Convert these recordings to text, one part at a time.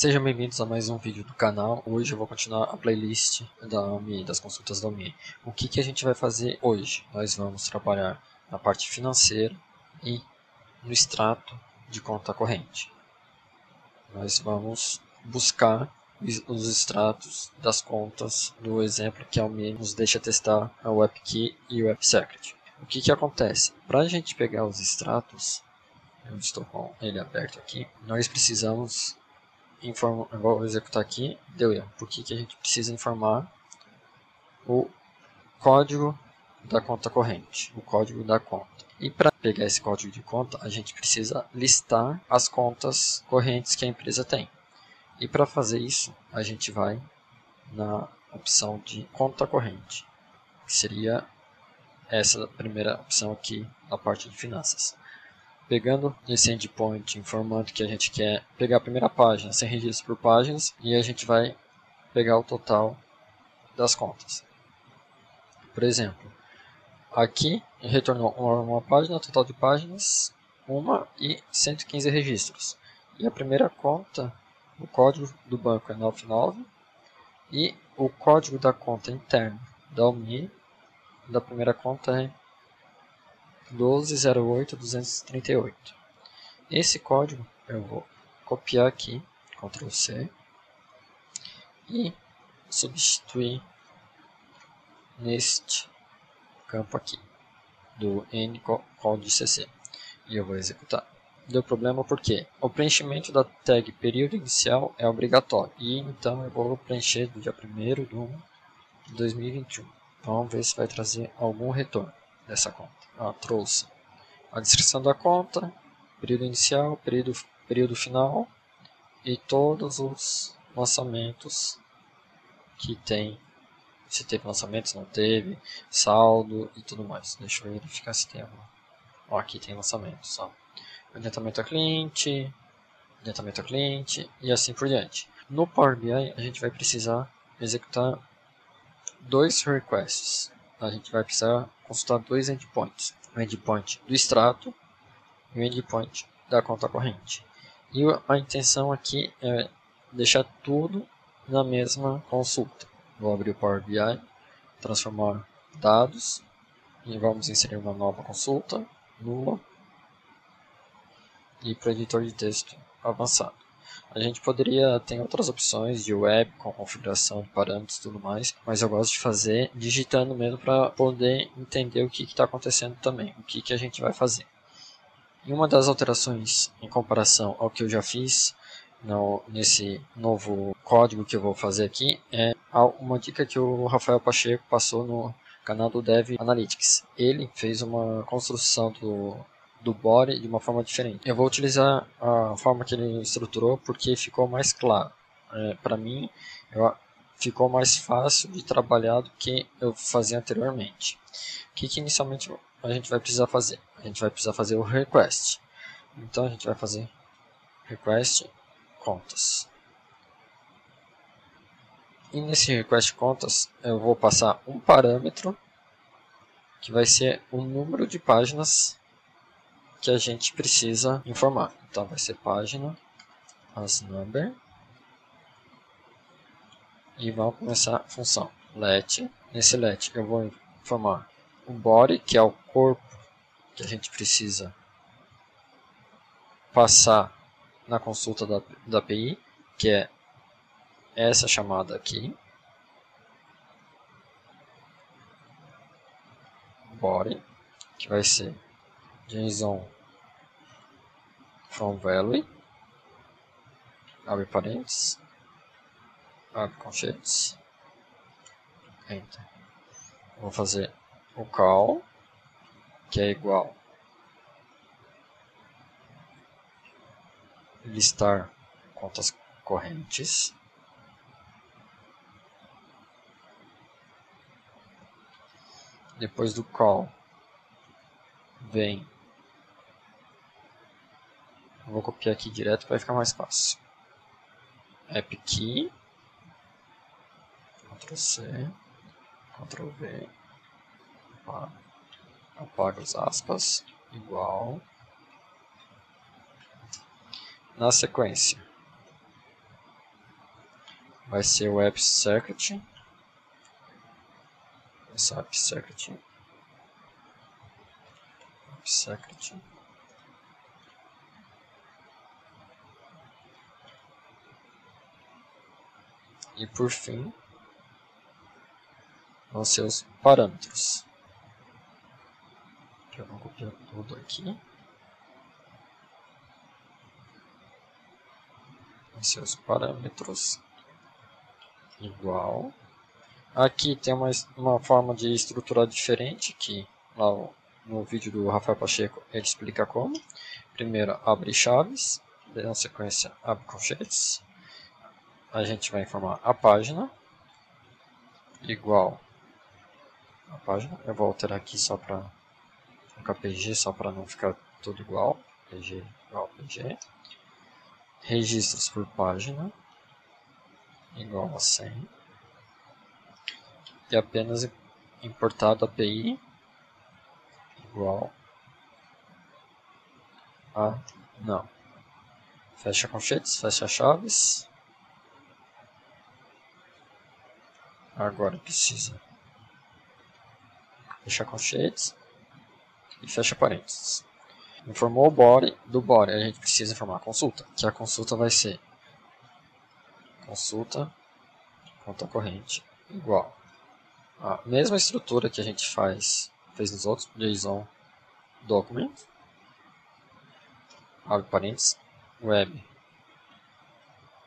Sejam bem-vindos a mais um vídeo do canal. Hoje eu vou continuar a playlist da OMI, das consultas da OMI. O que, que a gente vai fazer hoje? Nós vamos trabalhar na parte financeira e no extrato de conta corrente. Nós vamos buscar os extratos das contas do exemplo que a OMI nos deixa testar a WebKey e o WebSecret. O que, que acontece? Para a gente pegar os extratos, eu estou com ele aberto aqui, nós precisamos informar, vou executar aqui, deu erro. Por que, que a gente precisa informar o código da conta corrente, o código da conta. E para pegar esse código de conta, a gente precisa listar as contas correntes que a empresa tem. E para fazer isso, a gente vai na opção de conta corrente, que seria essa primeira opção aqui na parte de finanças. Pegando esse endpoint, informando que a gente quer pegar a primeira página, sem registro por páginas, e a gente vai pegar o total das contas. Por exemplo, aqui retornou uma página, total de páginas, uma e 115 registros. E a primeira conta, o código do banco é 99 e o código da conta interna da UMI da primeira conta é 1208-238. Esse código eu vou copiar aqui, Ctrl C, e substituir neste campo aqui, do ncodecc. E eu vou executar. Deu problema porque o preenchimento da tag período inicial é obrigatório. E então eu vou preencher do dia 1 de 1 de 2021. Vamos ver se vai trazer algum retorno dessa conta. Ah, trouxe a descrição da conta, período inicial, período, período final e todos os lançamentos que tem. Se teve lançamentos, não teve, saldo e tudo mais. Deixa eu verificar se tem algum. Ó, aqui tem lançamentos. Ó. Adiantamento a cliente, adiantamento a cliente e assim por diante. No Power BI a gente vai precisar executar dois requests. A gente vai precisar consultar dois endpoints. O endpoint do extrato e o endpoint da conta corrente. E a intenção aqui é deixar tudo na mesma consulta. Vou abrir o Power BI, transformar dados e vamos inserir uma nova consulta, nula, e para editor de texto avançado. A gente poderia ter outras opções de web com configuração de parâmetros e tudo mais, mas eu gosto de fazer digitando mesmo para poder entender o que está acontecendo também, o que, que a gente vai fazer. E uma das alterações em comparação ao que eu já fiz no, nesse novo código que eu vou fazer aqui é uma dica que o Rafael Pacheco passou no canal do Dev Analytics. Ele fez uma construção do do body de uma forma diferente. Eu vou utilizar a forma que ele estruturou porque ficou mais claro. É, Para mim, eu, ficou mais fácil de trabalhar do que eu fazia anteriormente. O que, que inicialmente a gente vai precisar fazer? A gente vai precisar fazer o request. Então a gente vai fazer request contas. E nesse request contas eu vou passar um parâmetro que vai ser o número de páginas que a gente precisa informar. Então vai ser página as number e vamos começar a função let. Nesse let eu vou informar o body, que é o corpo que a gente precisa passar na consulta da, da API, que é essa chamada aqui. Body, que vai ser JSON from value, abre parênteses, abre conchetes, enter. Vou fazer o call, que é igual listar contas correntes. Depois do call vem vou copiar aqui direto para ficar mais fácil. App key, Ctrl C, Ctrl V, apaga os aspas, igual. Na sequência, vai ser o app secret. Esse app secret. App secret. E por fim, os parâmetros. Eu vou copiar tudo aqui. seus parâmetros igual. Aqui tem uma, uma forma de estruturar diferente que lá no vídeo do Rafael Pacheco ele explica como. Primeiro abre chaves, na sequência abre colchetes. A gente vai informar a página. Igual. A página. Eu vou alterar aqui só para KPG só para não ficar tudo igual. PG igual PG registros por página. Igual a 100 e apenas importado API igual a não. Fecha conchetes, fecha chaves agora precisa fechar conchetes e fecha parênteses Informou o body do body. A gente precisa informar a consulta. Que a consulta vai ser consulta conta corrente igual a mesma estrutura que a gente faz fez nos outros JSON document abre parênteses web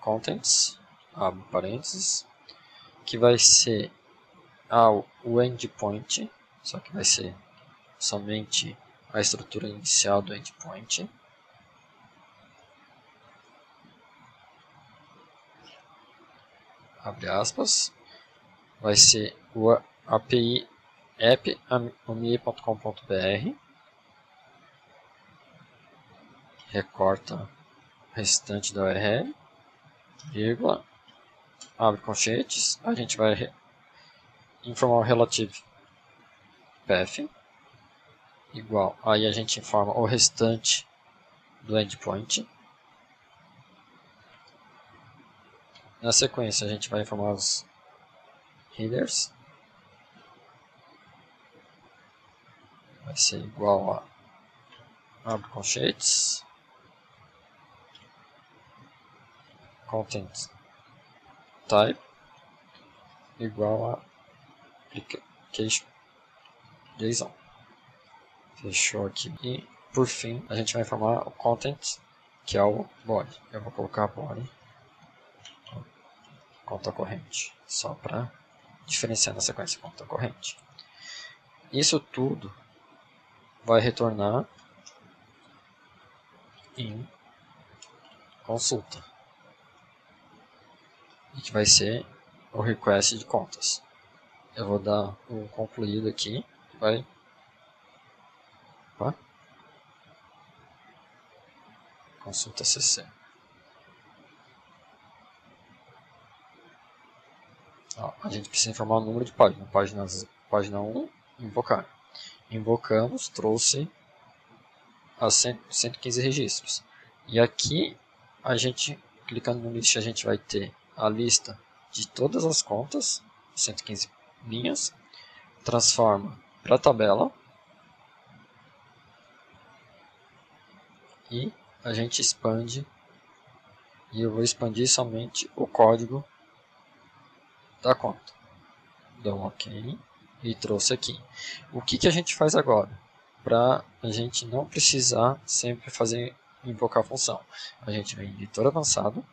contents abre parênteses que vai ser ao o endpoint só que vai ser somente a estrutura inicial do endpoint. Abre aspas. Vai ser o API app.omie.com.br recorta o restante da URL, vírgula, abre conchetes, a gente vai informar o relativo path igual. Aí a gente informa o restante do endpoint. Na sequência a gente vai informar os headers. Vai ser igual a abre conchetes content type igual a application JSON. Fechou aqui. E, por fim, a gente vai informar o content, que é o body. Eu vou colocar body, conta corrente, só para diferenciar na sequência conta corrente. Isso tudo vai retornar em consulta. Que vai ser o request de contas. Eu vou dar o concluído aqui, vai Opa. Consulta CC. Ó, a gente precisa informar o número de páginas. Página, página 1, invocar. Invocamos, trouxe a 100, 115 registros. E aqui, a gente, clicando no list, a gente vai ter a lista de todas as contas, 115 linhas, transforma para a tabela, e a gente expande e eu vou expandir somente o código da conta. Dou um OK e trouxe aqui. O que, que a gente faz agora? Para a gente não precisar sempre fazer invocar a função. A gente vem em editor avançado,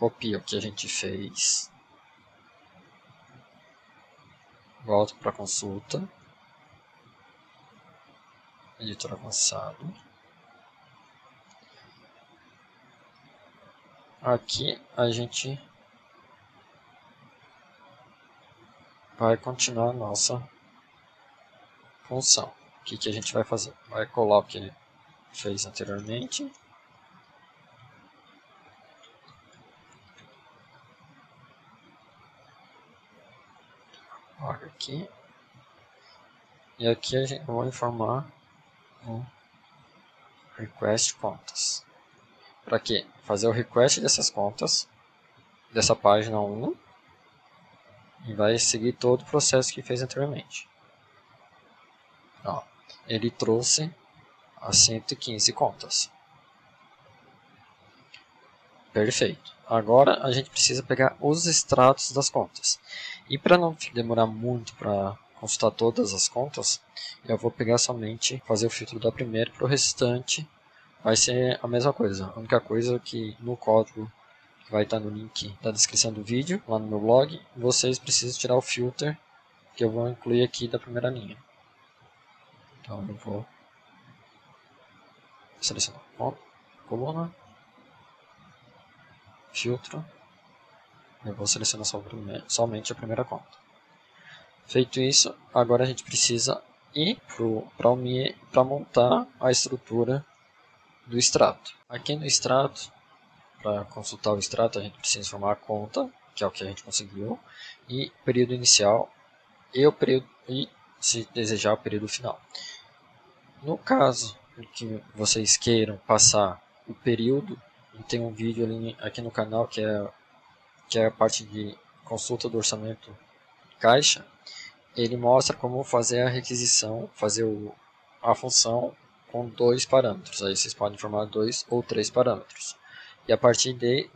copia o que a gente fez, volta para a consulta, editor avançado. Aqui a gente vai continuar a nossa função. O que, que a gente vai fazer? Vai colar o que ele fez anteriormente. Aqui. E aqui gente vai informar o request contas. para quê? Fazer o request dessas contas, dessa página 1, e vai seguir todo o processo que fez anteriormente. Ó, ele trouxe as 115 contas. Perfeito. Agora a gente precisa pegar os extratos das contas. E para não demorar muito para consultar todas as contas, eu vou pegar somente, fazer o filtro da primeira para o restante vai ser a mesma coisa. A única coisa que no código que vai estar no link da descrição do vídeo, lá no meu blog, vocês precisam tirar o filter que eu vou incluir aqui da primeira linha. Então eu vou selecionar coluna, filtro, eu vou selecionar somente a primeira conta. Feito isso, agora a gente precisa ir para montar a estrutura do extrato. Aqui no extrato, para consultar o extrato, a gente precisa informar a conta, que é o que a gente conseguiu, e período inicial e o período e se desejar o período final. No caso que vocês queiram passar o período, tem um vídeo ali aqui no canal que é que é a parte de consulta do orçamento caixa, ele mostra como fazer a requisição, fazer o, a função com dois parâmetros. Aí vocês podem formar dois ou três parâmetros. E a partir de,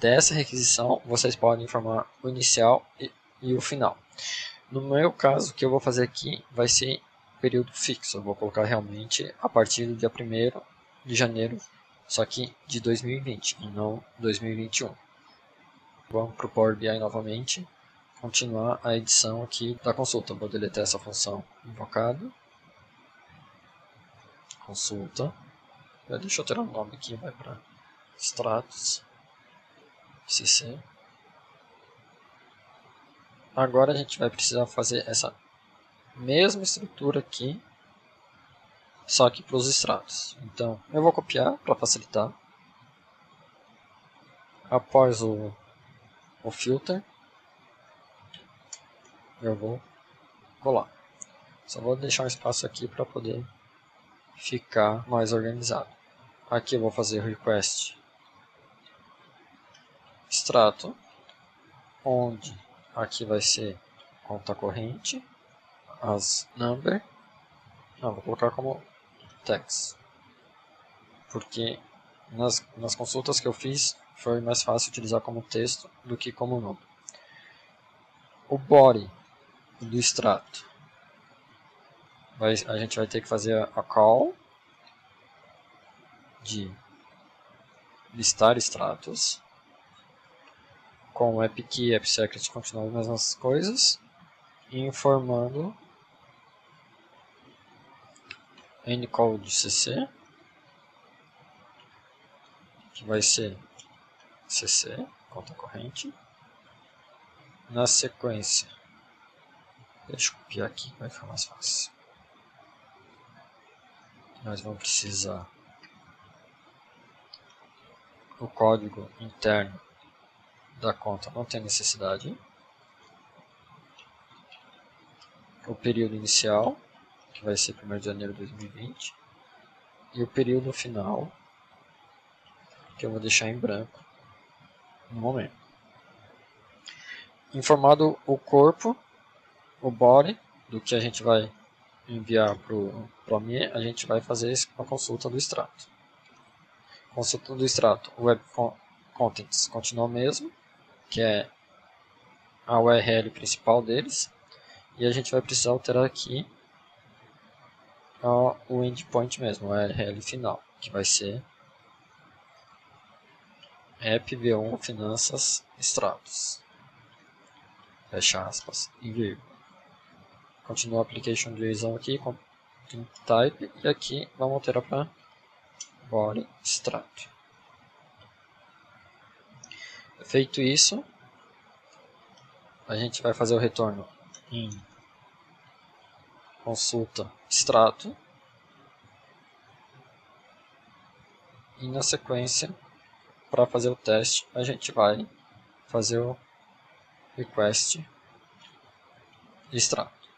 dessa requisição, vocês podem formar o inicial e, e o final. No meu caso, o que eu vou fazer aqui vai ser período fixo. Eu vou colocar realmente a partir do dia 1 de janeiro, só que de 2020 e não 2021. Vamos para o Power BI novamente, continuar a edição aqui da consulta. vou deletar essa função invocada consulta. Deixa eu tirar o nome aqui, vai para extratos, CC. Agora a gente vai precisar fazer essa mesma estrutura aqui, só que para os extratos. Então, eu vou copiar para facilitar. Após o, o filter, eu vou colar. Só vou deixar um espaço aqui para poder ficar mais organizado. Aqui eu vou fazer request extrato, onde aqui vai ser conta corrente, as number, não, vou colocar como text, porque nas, nas consultas que eu fiz foi mais fácil utilizar como texto do que como número. O body do extrato vai, a gente vai ter que fazer a call de listar extratos com o AppKey e AppSecret continuam as mesmas coisas informando ncode cc que vai ser cc conta corrente. Na sequência deixa eu copiar aqui vai ficar mais fácil. Nós vamos precisar o código interno da conta não tem necessidade. O período inicial que vai ser 1 de janeiro de 2020 e o período final que eu vou deixar em branco no momento informado o corpo o body do que a gente vai enviar para o ME, a gente vai fazer a consulta do extrato. Consulta do extrato, Web Contents continua o mesmo, que é a URL principal deles. E a gente vai precisar alterar aqui o endpoint mesmo, a URL final, que vai ser app v1 finanças extratos. Fecha aspas e vírgula continua application JSON aqui com type e aqui vamos alterar para body extract. Feito isso, a gente vai fazer o retorno em consulta extrato e na sequência para fazer o teste a gente vai fazer o request extrato.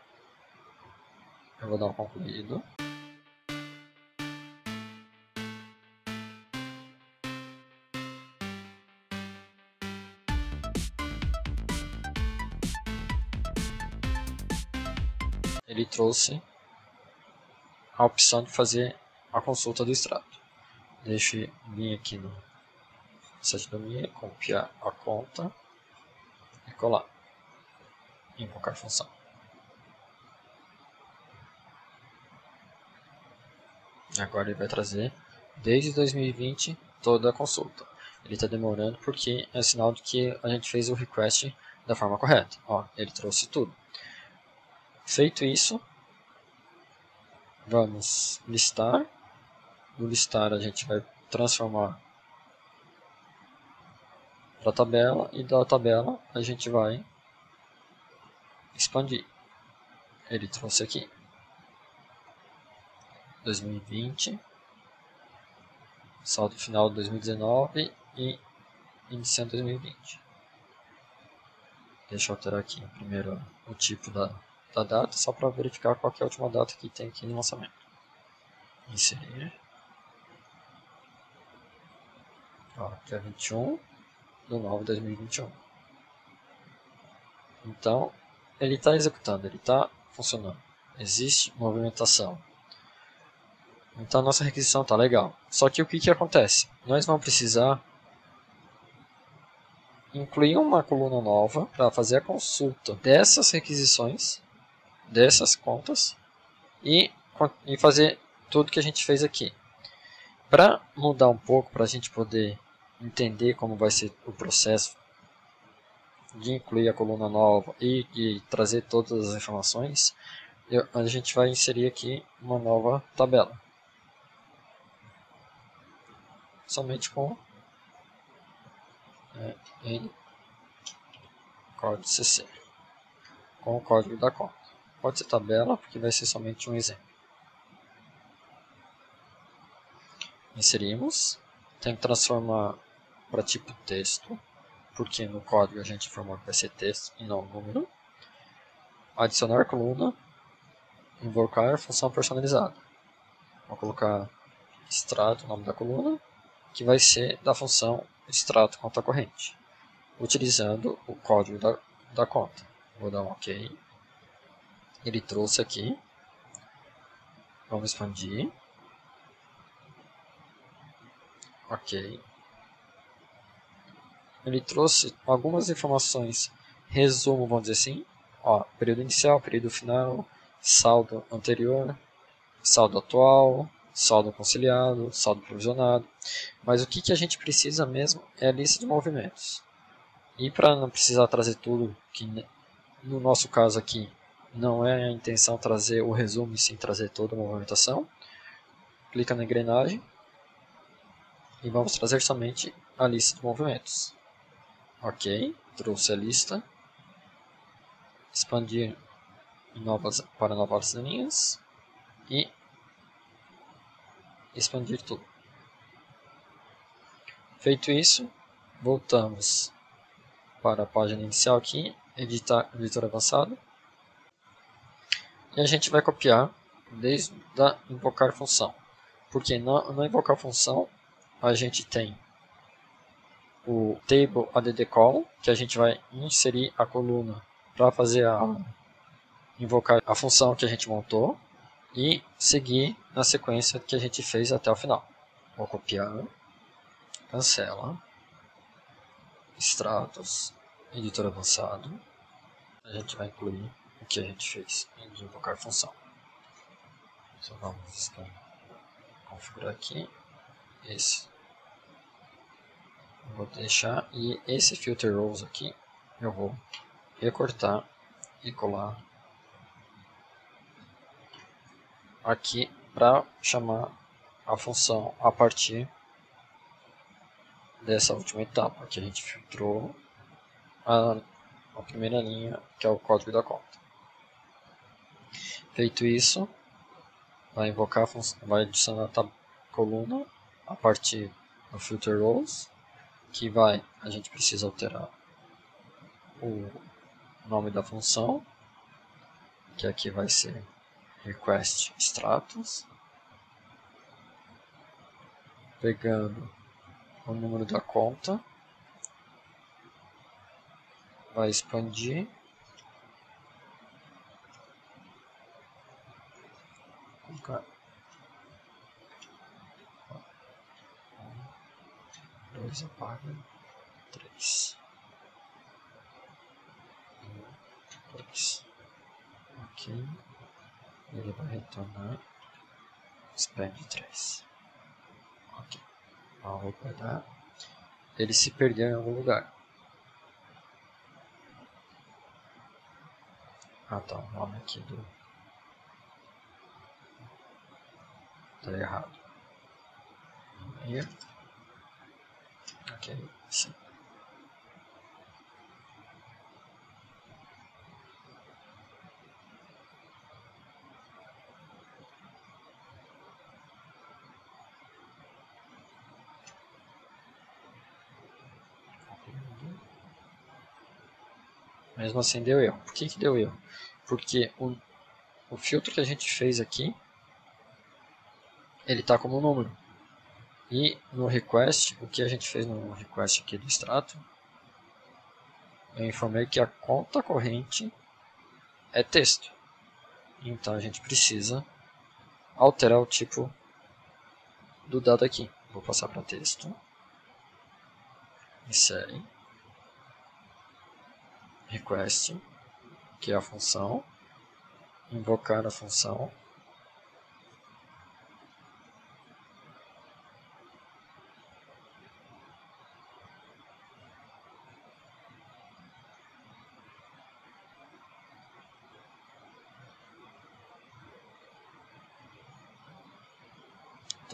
Eu vou dar um concluído. Ele trouxe a opção de fazer a consulta do extrato. Deixa eu vir aqui no site do MIA, copiar a conta e colar. Invocar função. Agora ele vai trazer desde 2020 toda a consulta. Ele está demorando porque é sinal de que a gente fez o request da forma correta. Ó, ele trouxe tudo. Feito isso, vamos listar. No listar a gente vai transformar para a tabela e da tabela a gente vai expandir. Ele trouxe aqui 2020, saldo final de 2019 e iniciando 2020. Deixa eu alterar aqui primeiro o tipo da, da data, só para verificar qual é a última data que tem aqui no lançamento. Inserir. Ó, dia 21 de 9 de 2021. Então, ele está executando, ele está funcionando. Existe movimentação. Então, nossa requisição está legal. Só que o que, que acontece? Nós vamos precisar incluir uma coluna nova para fazer a consulta dessas requisições, dessas contas e, e fazer tudo que a gente fez aqui. Para mudar um pouco, para a gente poder entender como vai ser o processo de incluir a coluna nova e trazer todas as informações, eu, a gente vai inserir aqui uma nova tabela. Somente com é, N código CC com o código da conta. Pode ser tabela, porque vai ser somente um exemplo. Inserimos. Tem que transformar para tipo texto, porque no código a gente informou que vai ser texto e não número. Adicionar coluna. Invocar função personalizada. Vou colocar extrato, nome da coluna, que vai ser da função extrato conta corrente, utilizando o código da, da conta. Vou dar um OK. Ele trouxe aqui. Vamos expandir. Ok. Ele trouxe algumas informações, resumo, vamos dizer assim. Ó, período inicial, período final, saldo anterior, saldo atual, saldo conciliado, saldo provisionado. Mas o que, que a gente precisa mesmo é a lista de movimentos. E para não precisar trazer tudo, que no nosso caso aqui não é a intenção trazer o resumo sem trazer toda a movimentação, clica na engrenagem e vamos trazer somente a lista de movimentos. Ok, trouxe a lista. Expandir novas, para novas linhas e expandir tudo. Feito isso, voltamos para a página inicial aqui, editar editor avançado. E a gente vai copiar desde a invocar função. Porque na, na invocar função a gente tem o table add call, que a gente vai inserir a coluna para fazer a invocar a função que a gente montou e seguir na sequência que a gente fez até o final. Vou copiar, cancela, extratos, editor avançado. A gente vai incluir que a gente fez de invocar função. Então vamos configurar aqui. Esse. Vou deixar. E esse filter rows aqui eu vou recortar e colar aqui para chamar a função a partir dessa última etapa que a gente filtrou a, a primeira linha que é o código da conta feito isso vai invocar vai adicionar a coluna a partir do filter rows que vai, a gente precisa alterar o nome da função, que aqui vai ser request status, pegando o número da conta, vai expandir 2 apaga, 3, 1, 2, ok, ele vai retornar, expand 3, ok, vou guardar, ele se perdeu em algum lugar. Ah tá, o nome aqui do... Tá errado. Here. Ok, sim. Mesmo assim deu erro. Por que, que deu erro? Porque o, o filtro que a gente fez aqui, ele está como número. E no request, o que a gente fez no request aqui do extrato, eu informei que a conta corrente é texto. Então a gente precisa alterar o tipo do dado aqui. Vou passar para texto. Insere. Request que é a função, invocar a função,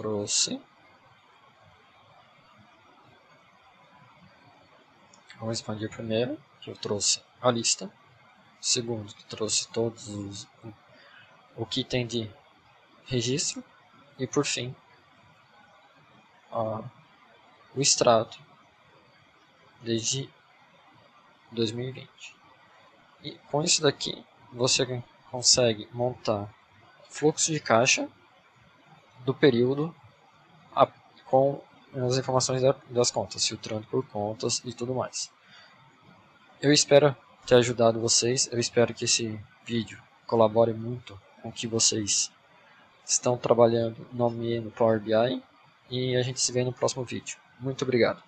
trouxe. Vamos expandir primeiro que eu trouxe a lista. Segundo trouxe todos os, o que tem de registro. E por fim ó, o extrato desde 2020 e com isso daqui você consegue montar fluxo de caixa do período a, com as informações da, das contas, filtrando por contas e tudo mais. Eu espero ter ajudado vocês. Eu espero que esse vídeo colabore muito com o que vocês estão trabalhando no Power BI. E a gente se vê no próximo vídeo. Muito obrigado.